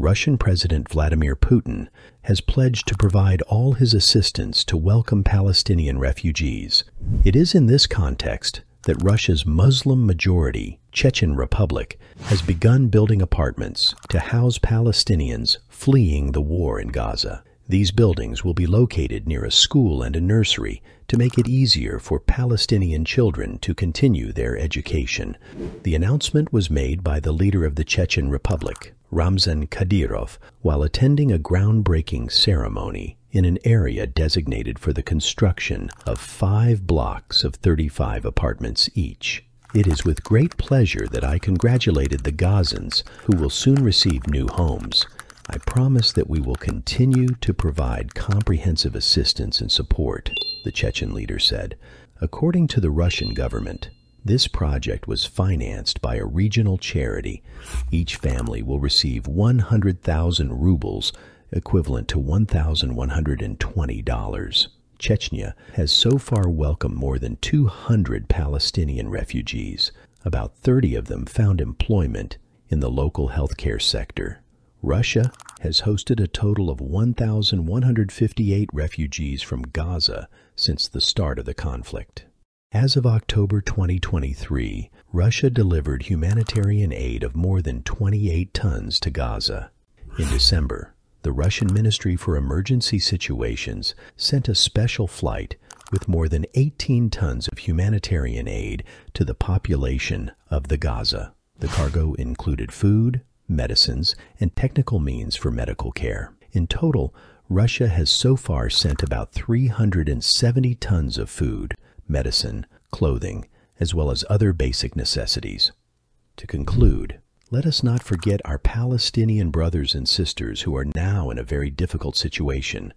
Russian President Vladimir Putin has pledged to provide all his assistance to welcome Palestinian refugees. It is in this context that Russia's Muslim majority, Chechen Republic, has begun building apartments to house Palestinians fleeing the war in Gaza. These buildings will be located near a school and a nursery to make it easier for Palestinian children to continue their education. The announcement was made by the leader of the Chechen Republic, Ramzan Kadyrov, while attending a groundbreaking ceremony in an area designated for the construction of five blocks of 35 apartments each. It is with great pleasure that I congratulated the Gazans who will soon receive new homes. I promise that we will continue to provide comprehensive assistance and support, the Chechen leader said. According to the Russian government, this project was financed by a regional charity. Each family will receive 100,000 rubles, equivalent to $1,120. Chechnya has so far welcomed more than 200 Palestinian refugees. About 30 of them found employment in the local healthcare sector. Russia has hosted a total of 1,158 refugees from Gaza since the start of the conflict. As of October 2023, Russia delivered humanitarian aid of more than 28 tons to Gaza. In December, the Russian Ministry for Emergency Situations sent a special flight with more than 18 tons of humanitarian aid to the population of the Gaza. The cargo included food, medicines, and technical means for medical care. In total, Russia has so far sent about 370 tons of food, medicine, clothing, as well as other basic necessities. To conclude, let us not forget our Palestinian brothers and sisters who are now in a very difficult situation.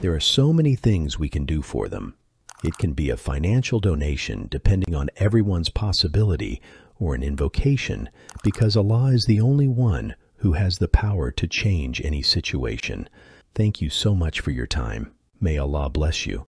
There are so many things we can do for them. It can be a financial donation depending on everyone's possibility or an invocation because Allah is the only one who has the power to change any situation. Thank you so much for your time. May Allah bless you.